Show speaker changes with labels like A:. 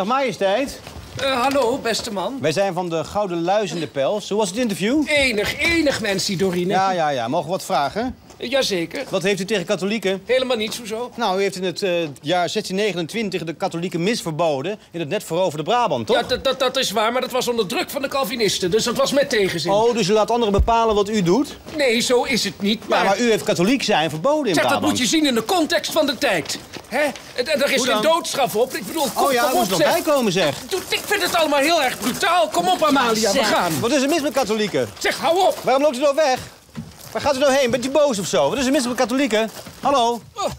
A: Dag majesteit.
B: Eh, hallo, beste man.
A: Wij zijn van de Gouden Luis in de Pels. Hoe was het interview?
B: Enig, enig mens, die Dorine.
A: Ja, ja, ja. Mogen we wat vragen?
B: Jazeker.
A: Wat heeft u tegen katholieken?
B: Helemaal niets, hoezo?
A: Nou, u heeft in het eh, jaar 1629 de katholieke mis verboden... in het net veroverde Brabant, toch?
B: Ja, dat, dat, dat is waar, maar dat was onder druk van de Calvinisten. Dus dat was met tegenzin.
A: Oh, dus u laat anderen bepalen wat u doet?
B: Nee, zo is het niet. Maar,
A: Ja, maar u heeft katholiek zijn verboden in
B: zeg, dat
A: Brabant.
B: moet je zien in de context van de tijd. Hè? En- en Er is geen doodstraf op. Ik bedoel, kom,
A: Oh ja,
B: kom
A: moest
B: op,
A: nog
B: zeg.
A: bij komen, zeg.
B: Doe- Ik vind het allemaal heel erg brutaal. Kom op, Amalia, we gaan.
A: Wat is er mis met katholieken?
B: Zeg, hou op.
A: Waarom loopt u nou weg? Waar gaat u nou heen? Bent u boos of zo? Wat is er mis met katholieken? Hallo?
B: Oh.